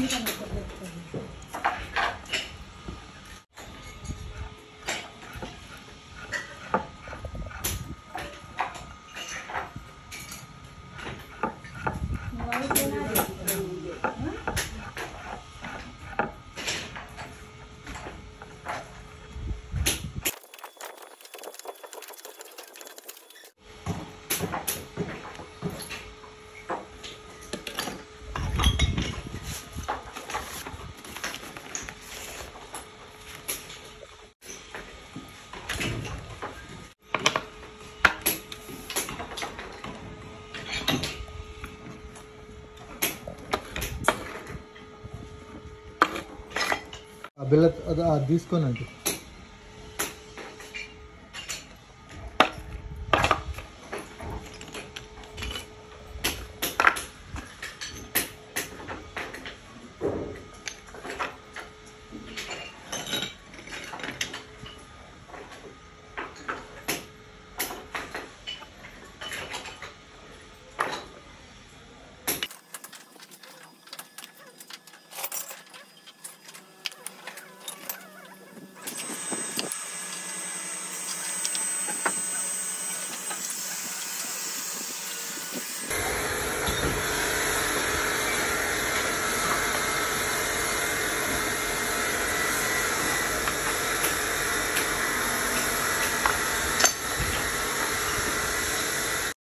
이 정도. ఆ బిల్ల తీసుకోనండి.